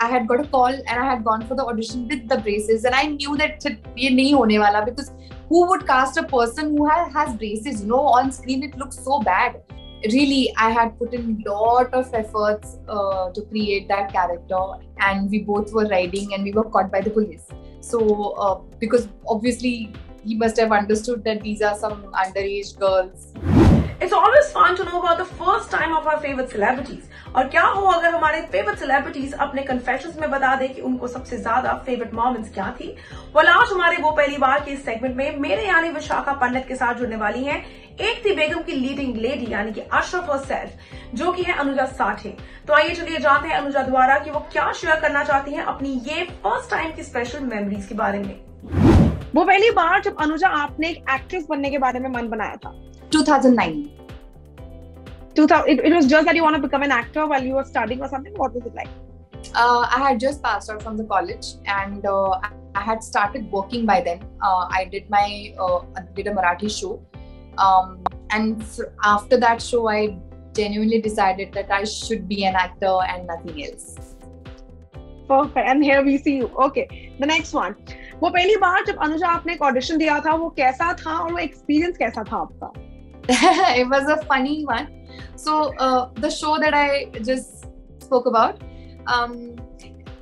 I had got a call and I had gone for the audition with the braces, and I knew that ये नहीं होने वाला because who would cast a person who has, has braces? You know, on screen it looks so bad. Really, I had put in lot of efforts uh, to create that character, and we both were riding, and we were caught by the police. So, uh, because obviously he must have understood that these are some underage girls It's always fun to know about the first time of our favorite celebrities. और क्या हो अगर हमारे favourite celebrities अपने confessions में बता दे कि उनको सबसे ज़्यादा फेवरेट मोमेंट्स क्या थी? Well, आज हमारे वो पहली बार के इस सेगमेंट में मेरे यानी विशाखा पंडित के साथ जुड़ने वाली हैं एक थी बेगम की लीडिंग लेडी यानी कि अशरफ और सैफ जो कि है अनुजा साठे। तो आइए चलिए जानते हैं अनुजा द्वारा कि वो क्या शेयर करना चाहती हैं अपनी ये फ़र्स्ट टाइम की स्पेशल मेमोरीज के बारे में। वो पहली बार जब अनुजा आपने एक एक्ट्रेस बनने के बारे में मन बनाया था। 2009 2000 it, it was just that you want to become an actor while you were studying or something what was it like uh, i had just passed out from the college and uh, i had started working by then uh, i did my uh, did a marathi show um, and after that show i genuinely decided that i should be an actor and nothing else perfect and here we see you okay the next one वो पहली बार जब अनुजा आपने एक audition दिया था वो कैसा था और वो एक्सपीरियंस कैसा था आपका it was a funny one So uh, the show that I just spoke about, um,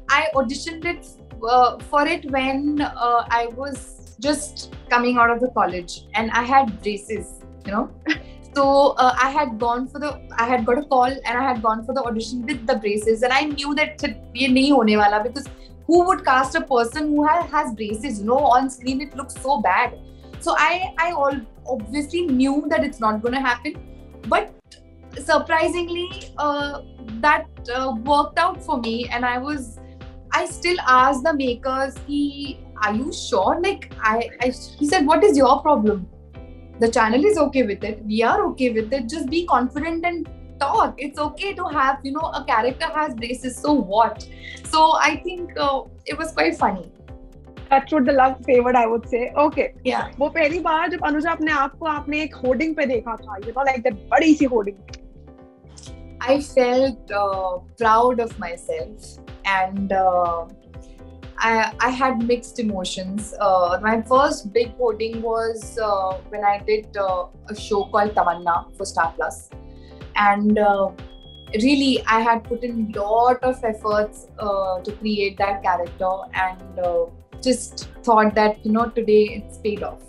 I auditioned it uh, for it when uh, I was just coming out of the college and I had braces, you know. so uh, I had gone for the, I had got a call and I had gone for the audition with the braces and I knew that ये नहीं होने वाला because who would cast a person who has, has braces? You know, on screen it looks so bad. So I, I all obviously knew that it's not going to happen, but surprisingly, uh, that uh, worked out for me, and I was. I still asked the makers, he, are you sure? Like, I, I, he said, what is your problem? The channel is okay with it. We are okay with it. Just be confident and talk. It's okay to have, you know, a character has braces. So what? So I think uh, it was quite funny. That's what the love favored, I would say. Okay. Yeah. वो पहली बार जब अनुजा अपने आप को आपने एक hoarding पे देखा था, you know, like that बड़ी सी hoarding. I felt uh, proud of myself and uh, I, I had mixed emotions. Uh, my first big hoarding was uh, when I did uh, a show called Tamanna for Star Plus. And uh, really, I had put in lot of efforts to create that character and just thought that, you know, today it's paid off.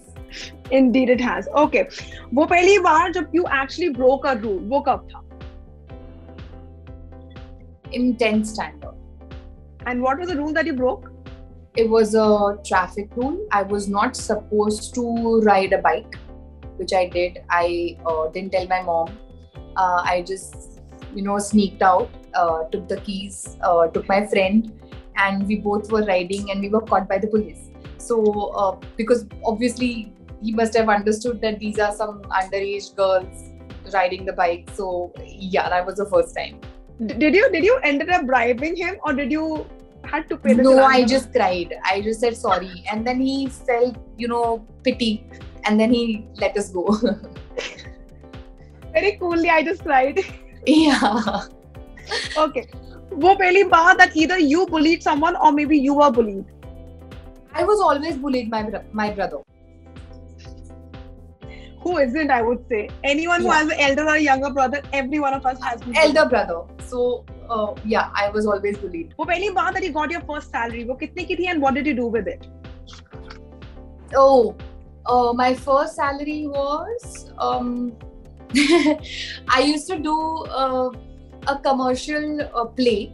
Indeed, it has. Okay. वो पहली बार जब you actually broke a rule, वो कब था? in 10th standard. And what was the rule that you broke? It was a traffic rule. I was not supposed to ride a bike, which I did. I uh, didn't tell my mom. Uh, I just, you know, sneaked out, uh, took the keys, uh, took my friend, and we both were riding and we were caught by the police. So, uh, because obviously he must have understood that these are some underage girls riding the bike. So, yeah, that was the first time. Did you did you ended up bribing him or did you had to pay the no i just cried. I just said sorry. And then he felt you know pity and then he let us go. Very coolly i just cried. Yeah. Okay वो पहली बार that either you bullied someone or maybe you were bullied i was always bullied by my brother who isn't i would say anyone yeah. who has an elder or younger brother every one of us has been elder brother so uh, yeah i was always bullied वो पहली बार that you got your first salary वो कितने की थी and what did you do with it oh uh, my first salary was um, I used to do uh, a commercial uh, play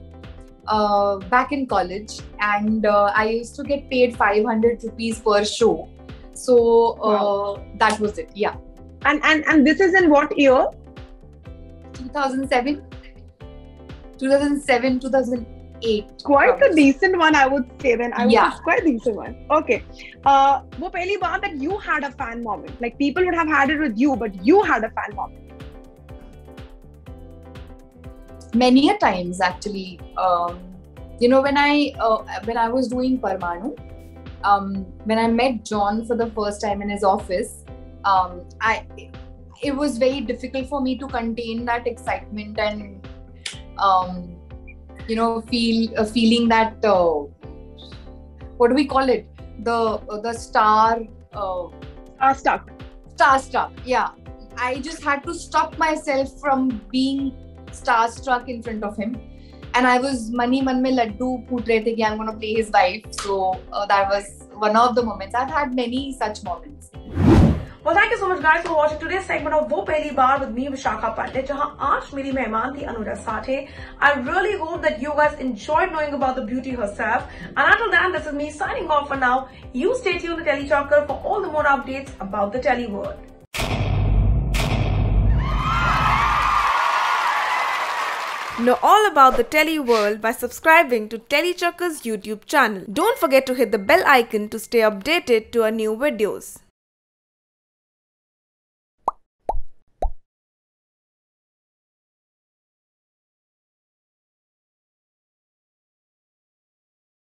uh, back in college, and uh, I used to get paid 500 rupees per show. So uh, wow. that was it. Yeah. And and and this is in what year? 2007. 2007, 2008. Quite probably. a decent one, I would say. Then I yeah. would quite a decent one. Okay. Uh, वो पहली बार that you had a fan moment. Like people would have had it with you, but you had a fan moment. Many a times, actually. Um, you know, when I uh, when I was doing Parmanu, um, when I met John for the first time in his office, um, I it was very difficult for me to contain that excitement and um, you know, feel uh, feeling that uh, what do we call it? The uh, the star. Uh, star stuck. Starstruck. Yeah, I just had to stop myself from being starstruck in front of him. And I was mani man me laddu put rahe the ki I'm going to play his wife. So uh, that was one of the moments. I've had many such moments. Well, thank you so much guys for watching today's segment of वो पहली बार with me Vishakha Pandit जहां आज मेरी मेहमान थी Anuja Sathe I really hope that you guys enjoyed knowing about the beauty herself and until then this is me signing off for now you stay tuned to TellyChakkar for all the more updates about the telly world Know all about the Tele world by subscribing to TellyChakkar's YouTube channel. Don't forget to hit the bell icon to stay updated to our new videos.